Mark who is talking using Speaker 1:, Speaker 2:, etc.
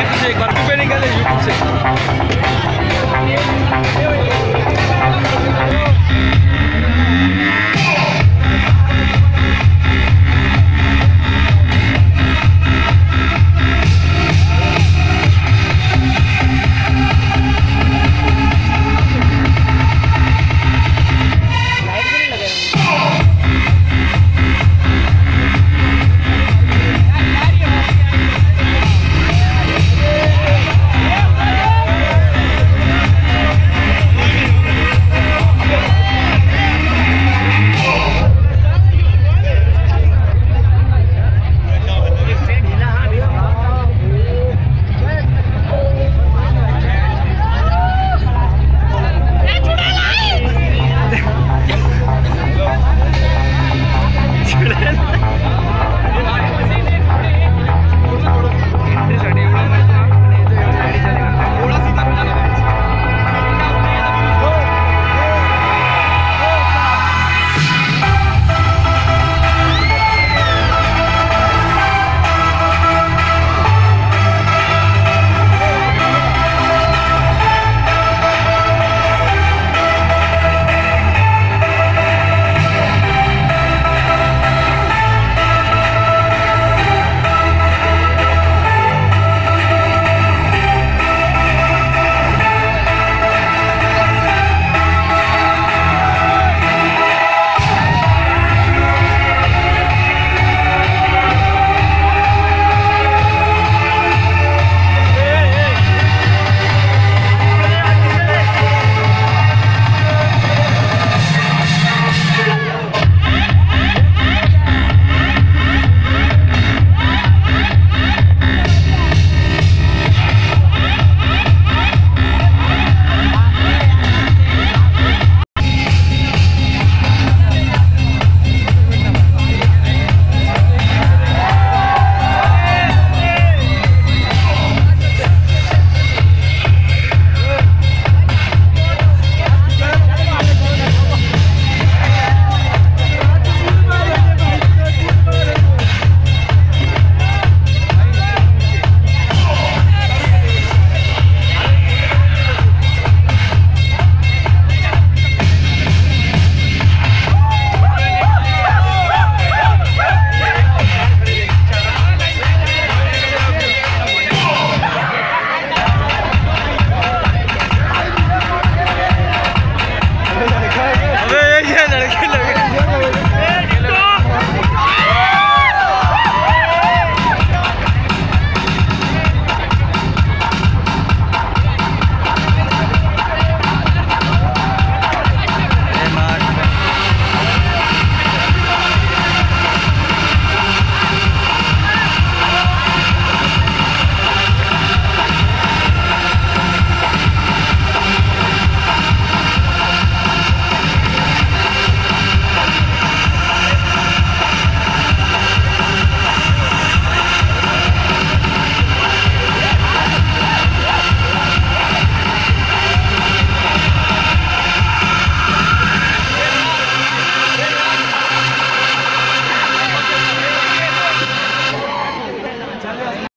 Speaker 1: एक बार पे निकाले यूट्यूब से